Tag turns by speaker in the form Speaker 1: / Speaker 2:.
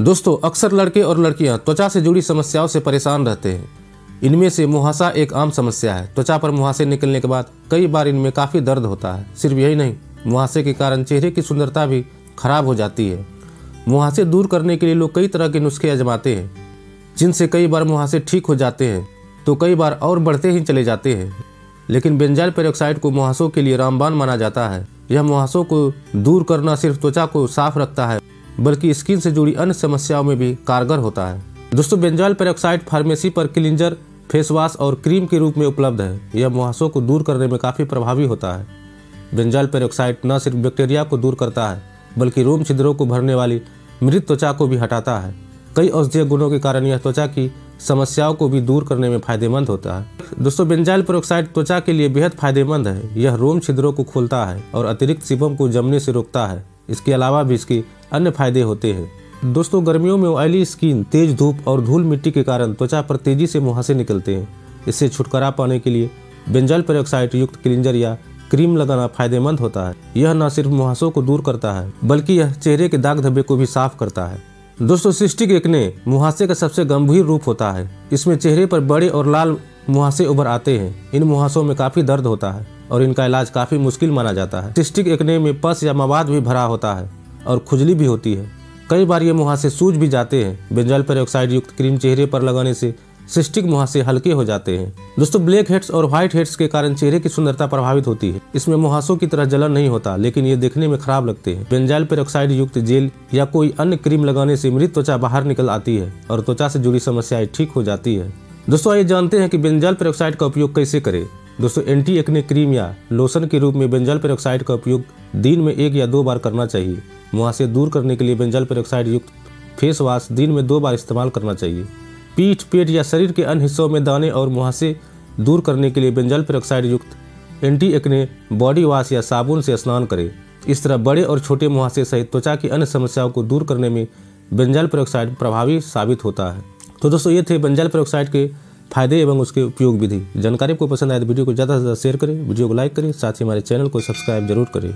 Speaker 1: दोस्तों, अक्सर लड़के और लड़कियाँ त्वचा से जुड़ी समस्याओं से परेशान रहते हैं। इनमें से मुहासा एक आम समस्या है। त्वचा पर मुहासे निकलने के बाद कई बार इनमें काफ़ी दर्द होता है। सिर्फ़ यही नहीं, मुहासे के कारण चेहरे की सुंदरता भी खराब हो जाती है। मुहासे दूर करने के लिए लोग कई तरह के नुस्खे आजमाते हैं, जिनसे कई बार मुहासे ठीक हो जाते हैं तो कई बार और बढ़ते ही चले जाते हैं। लेकिन बेंजाइल पेरोक्साइड को मुहासों के लिए रामबान माना जाता है। यह मुहासों को दूर करना सिर्फ़ त्वचा को साफ़ रखता है। बल्कि स्किन से जुड़ी अन्य समस्याओं में भी कारगर होता है। दोस्तों बेंजाइल पेरोक्साइड फार्मेसी पर क्लिंजर फेस वॉश और क्रीम के रूप में उपलब्ध है। यह मुहासों को दूर करने में काफ़ी प्रभावी होता है। बेंजाइल पेरोक्साइड न सिर्फ़ बैक्टीरिया को दूर करता है, बल्कि रोम छिद्रों को भरने वाली मृत त्वचा को भी हटाता है। कई औषधीय गुणों के कारण यह त्वचा की समस्याओं को भी दूर करने में फ़ायदेमंद होता है। दोस्तों बेंजाइल पेरोक्साइड त्वचा के लिए बेहद फ़ायदेमंद है। यह रोम छिद्रों को खोलता है और अतिरिक्त सिबम को जमने से रोकता है। इसके अलावा भी इसके अन्य फ़ायदे होते हैं। दोस्तों, गर्मियों में ऑयली स्किन, तेज धूप और धूल मिट्टी के कारण त्वचा पर तेज़ी से मुहासे निकलते हैं। इससे छुटकारा पाने के लिए बेंजाइल पेरोक्साइड युक्त क्लिंजर या क्रीम लगाना फ़ायदेमंद होता है। यह न सिर्फ़ मुहासों को दूर करता है, बल्कि यह चेहरे के दाग धब्बे को भी साफ़ करता है। दोस्तों, सिस्टिक एकने मुहासे का सबसे गंभीर रूप होता है। इसमें चेहरे पर बड़े और लाल मुहासे उभर आते हैं। इन मुहासों में काफ़ी दर्द होता है और इनका इलाज काफ़ी मुश्किल माना जाता है। सिस्टिक एकने में पस या मवाद भी भरा होता है और खुजली भी होती है। कई बार ये मुहासे सूज भी जाते हैं। बेंजाइल पेरोक्साइड युक्त क्रीम चेहरे पर लगाने से सिस्टिक मुहासे हल्के हो जाते हैं। दोस्तों ब्लैक हेड्स और व्हाइट हेड्स के कारण चेहरे की सुंदरता प्रभावित होती है। इसमें मुहासों की तरह जलन नहीं होता, लेकिन ये देखने में खराब लगते हैं। बेंजाइल पेरोक्साइड युक्त जेल या कोई अन्य क्रीम लगाने से मृत त्वचा बाहर निकल आती है और त्वचा से जुड़ी समस्याएँ ठीक हो जाती है। दोस्तों, आइए जानते हैं कि बेंजाइल पेरोक्साइड का उपयोग कैसे करें। दोस्तों एंटी एक्ने क्रीम या लोशन के रूप में बेंजाइल पेरोक्साइड का उपयोग दिन में एक या दो बार करना चाहिए। मुहासे दूर करने के लिए बेंजाइल पेरोक्साइड युक्त फेस वॉश दिन में दो बार इस्तेमाल करना चाहिए। पीठ, पेट या शरीर के अन्य हिस्सों में दाने और मुहासे दूर करने के लिए बेंजाइल पेरोक्साइड युक्त एंटी एक्ने बॉडी वॉश या साबुन से स्नान करें। इस तरह बड़े और छोटे मुहासे सहित त्वचा की अन्य समस्याओं को दूर करने में बेंजाइल पेरोक्साइड प्रभावी साबित होता है। तो दोस्तों, ये थे बंजाल पेरोक्साइड के फ़ायदे एवं उसके उपयोग विधि। जानकारी को पसंद आए तो वीडियो को ज़्यादा से ज़्यादा शेयर करें, वीडियो को लाइक करें, साथ ही हमारे चैनल को सब्सक्राइब ज़रूर करें।